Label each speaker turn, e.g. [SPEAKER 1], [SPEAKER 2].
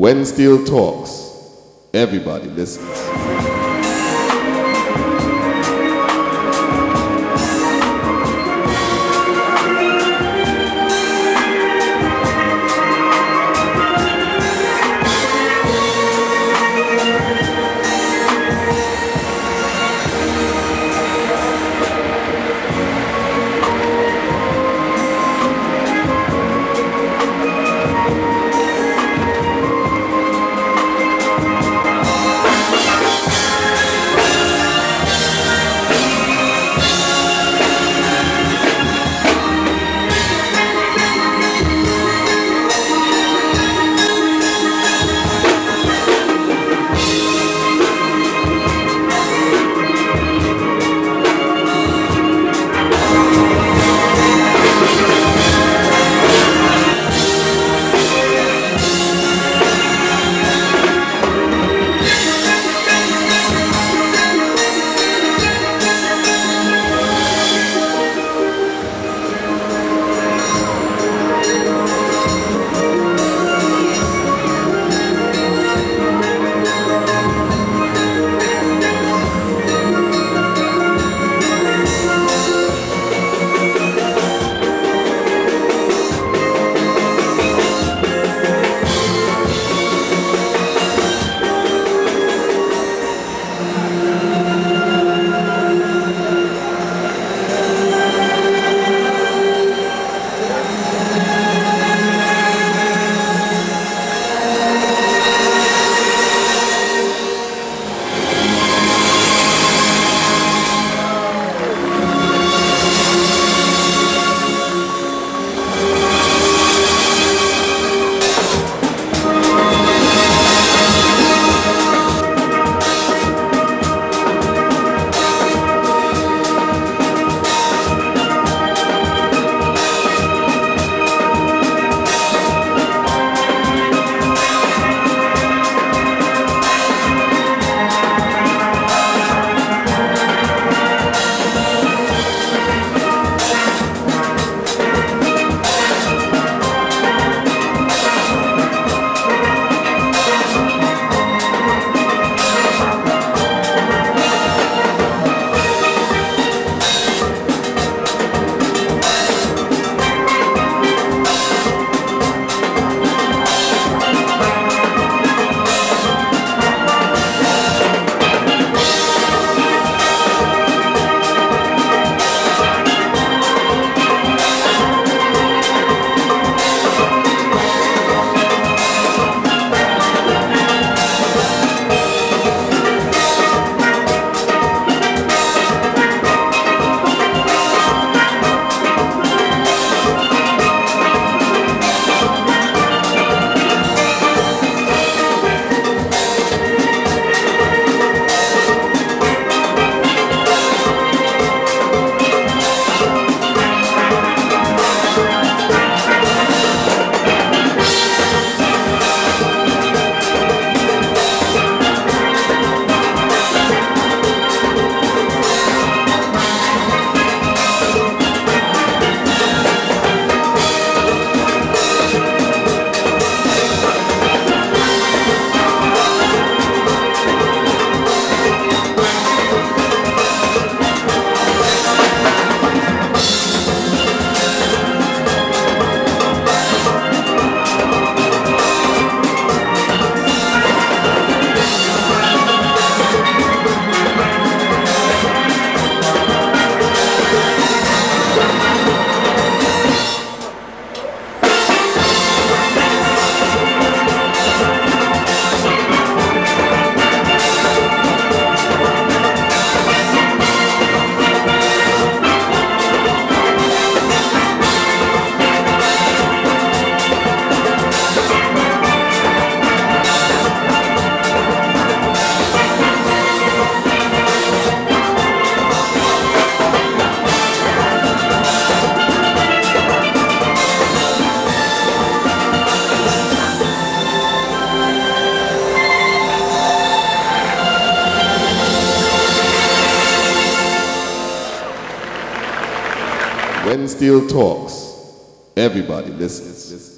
[SPEAKER 1] When Steel talks, everybody listens. When Steel talks, everybody listens.